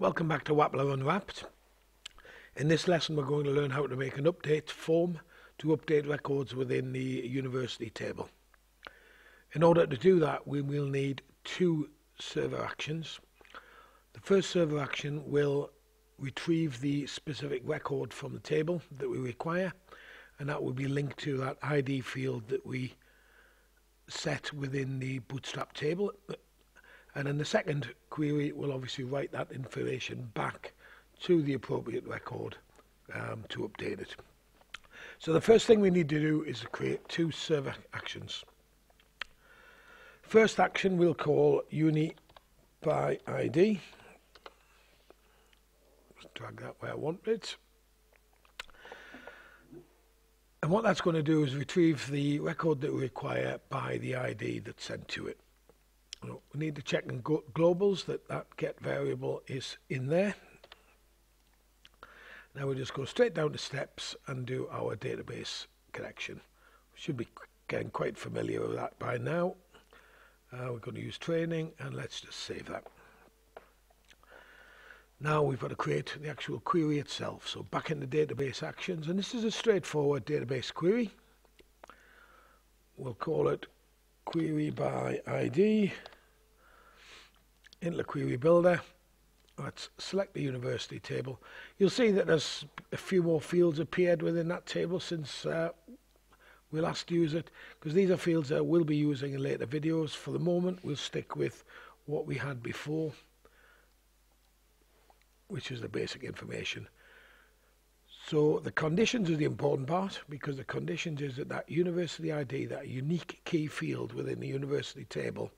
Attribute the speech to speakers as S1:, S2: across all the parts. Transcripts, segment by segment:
S1: Welcome back to Wappler Unwrapped. In this lesson we're going to learn how to make an update form to update records within the university table. In order to do that we will need two server actions. The first server action will retrieve the specific record from the table that we require and that will be linked to that ID field that we set within the bootstrap table and then the second query will obviously write that information back to the appropriate record um, to update it. So the first thing we need to do is create two server actions. First action we'll call uni by ID. Just drag that where I want it. And what that's going to do is retrieve the record that we require by the ID that's sent to it we need to check in globals that that get variable is in there. Now we just go straight down to steps and do our database connection. We should be getting quite familiar with that by now. Uh, we're going to use training and let's just save that. Now we've got to create the actual query itself. So back in the database actions, and this is a straightforward database query. We'll call it query by ID into the query builder. Let's select the university table. You'll see that there's a few more fields appeared within that table since uh, we last used it because these are fields that we'll be using in later videos. For the moment we'll stick with what we had before which is the basic information. So the conditions is the important part because the conditions is that that university ID, that unique key field within the university table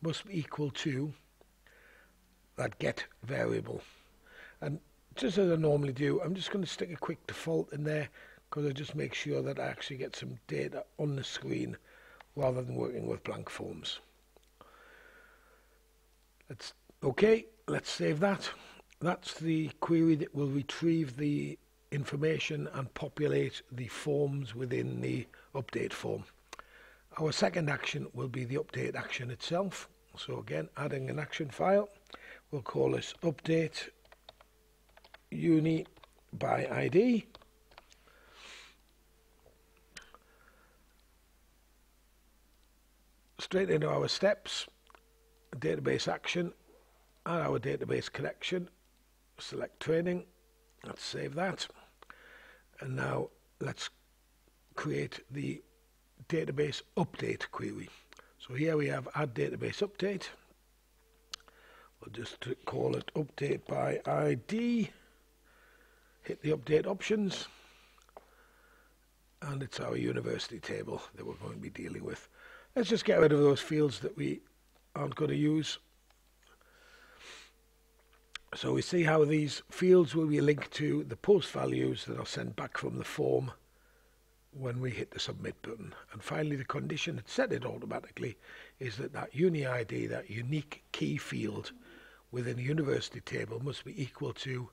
S1: must be equal to that get variable. And just as I normally do, I'm just going to stick a quick default in there because I just make sure that I actually get some data on the screen rather than working with blank forms. Let's, okay, let's save that. That's the query that will retrieve the information and populate the forms within the update form. Our second action will be the update action itself. So again, adding an action file we'll call this update uni by ID straight into our steps database action and our database connection. Select training let's save that. And now let's create the database update query. So here we have add database update Just call it update by ID. Hit the update options. And it's our university table that we're going to be dealing with. Let's just get rid of those fields that we aren't going to use. So we see how these fields will be linked to the post values that are sent back from the form when we hit the submit button. And finally, the condition that set it automatically is that that uni ID, that unique key field, within a university table must be equal to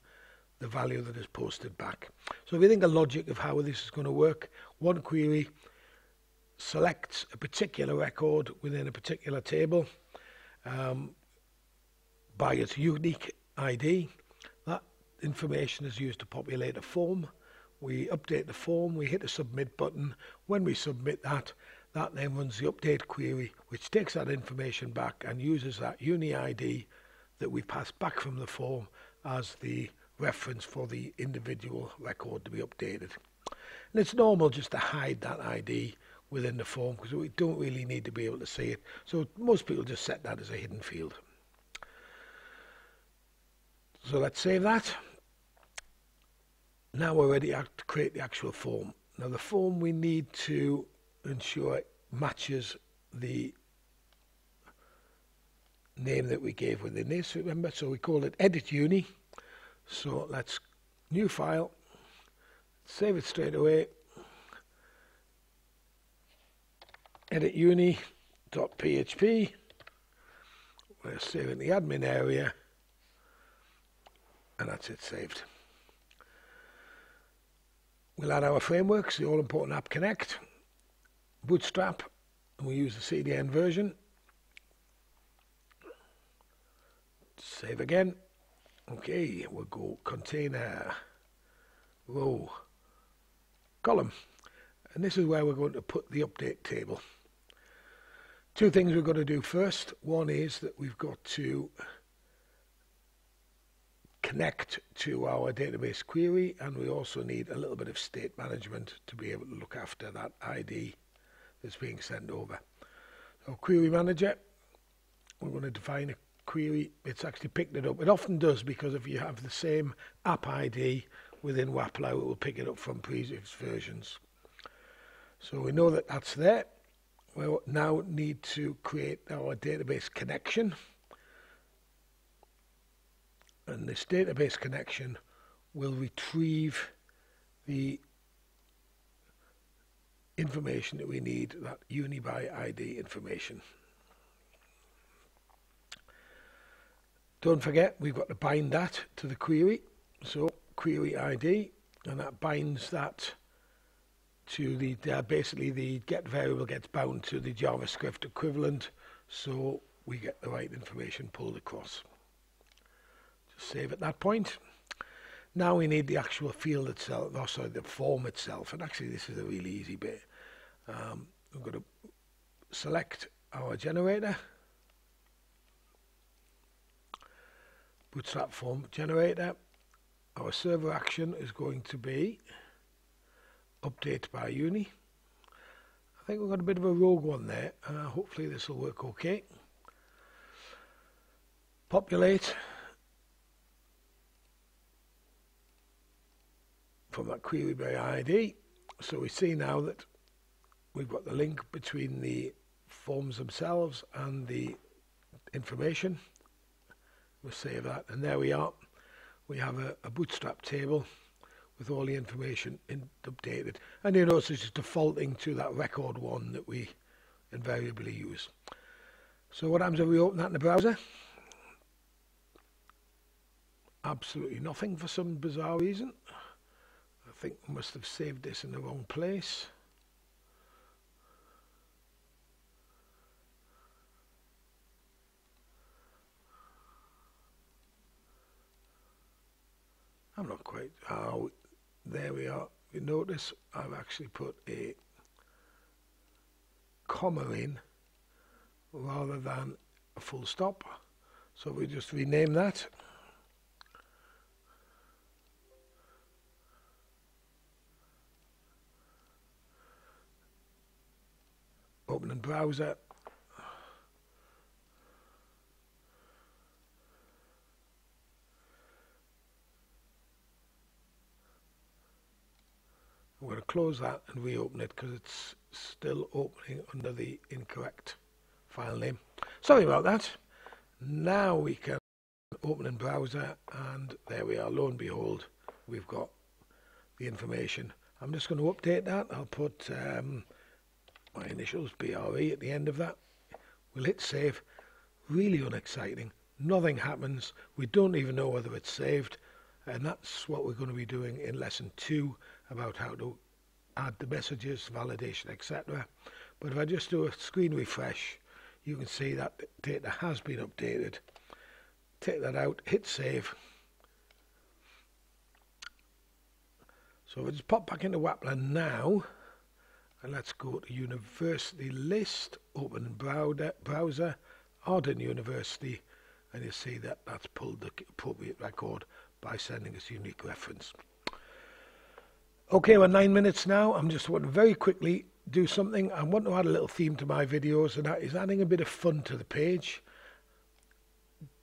S1: the value that is posted back. So if you think the logic of how this is going to work, one query selects a particular record within a particular table um, by its unique ID. That information is used to populate a form. We update the form, we hit the submit button. When we submit that, that then runs the update query, which takes that information back and uses that uni ID that we pass back from the form as the reference for the individual record to be updated. And it's normal just to hide that ID within the form because we don't really need to be able to see it. So most people just set that as a hidden field. So let's save that. Now we're ready to create the actual form. Now the form we need to ensure matches the name that we gave within this, remember? So we call it edit uni. So let's new file, save it straight away. Edit uni.php. We're saving the admin area, and that's it saved. We'll add our frameworks, the all important App Connect, Bootstrap, and we use the CDN version. Save again. Okay, we'll go container, row, column. And this is where we're going to put the update table. Two things we've got to do first. One is that we've got to connect to our database query and we also need a little bit of state management to be able to look after that ID that's being sent over. So query manager, we're going to define a query. It's actually picked it up. It often does because if you have the same app ID within Wappler, it will pick it up from previous versions. So we know that that's there. We now need to create our database connection. And this database connection will retrieve the information that we need, that uni by ID information. Don't forget, we've got to bind that to the query. So query ID, and that binds that to the uh, basically the get variable gets bound to the JavaScript equivalent, so we get the right information pulled across. Just save at that point. Now we need the actual field itself, or sorry, the form itself. And actually, this is a really easy bit. Um, we're going to select our generator, bootstrap form generator. Our server action is going to be update by uni. I think we've got a bit of a rogue one there. Uh, hopefully this will work okay. Populate from that query by ID. So we see now that we've got the link between the forms themselves and the information. We'll save that and there we are. We have a, a bootstrap table with all the information in, updated. And you notice it's defaulting to that record one that we invariably use. So what happens if we open that in the browser? Absolutely nothing for some bizarre reason I think I must have saved this in the wrong place. I'm not quite, oh, there we are. You notice I've actually put a comma in rather than a full stop. So we just rename that. Open opening browser close that and reopen it because it's still opening under the incorrect file name. Sorry about that. Now we can open in browser and there we are. Lo and behold, we've got the information. I'm just going to update that. I'll put um, my initials BRE at the end of that. We'll hit save. Really unexciting. Nothing happens. We don't even know whether it's saved. And that's what we're going to be doing in lesson two about how to add the messages, validation, etc. But if I just do a screen refresh, you can see that data has been updated. Take that out, hit save. So if I just pop back into Wappler now, and let's go to university list open browser browser Arden University and you see that that's pulled the appropriate record by sending us a unique reference okay we're nine minutes now I'm just want to very quickly do something I want to add a little theme to my videos and that is adding a bit of fun to the page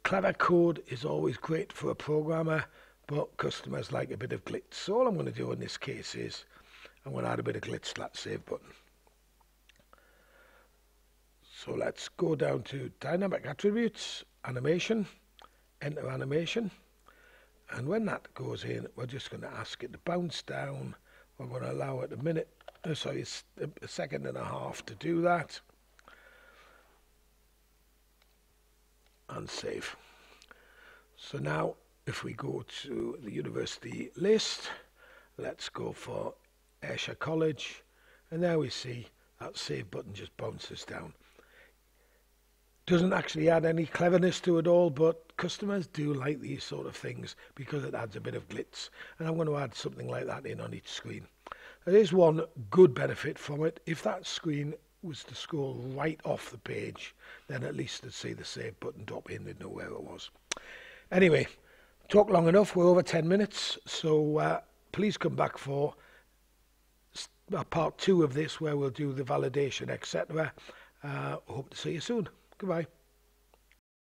S1: clever code is always great for a programmer but customers like a bit of glitz so all I'm going to do in this case is I'm going to add a bit of glitz to that save button. So let's go down to dynamic attributes, animation, enter animation. And when that goes in, we're just going to ask it to bounce down. We're going to allow it a minute, oh, sorry, a second and a half to do that. And save. So now if we go to the university list, let's go for Ayrshire College and there we see that save button just bounces down doesn't actually add any cleverness to it all but customers do like these sort of things because it adds a bit of glitz and I'm going to add something like that in on each screen. There is one good benefit from it. If that screen was to scroll right off the page, then at least they'd see the save button drop in, they'd know where it was. Anyway, talk long enough, we're over 10 minutes, so uh, please come back for uh, part two of this where we'll do the validation, etc. Uh, hope to see you soon. Goodbye.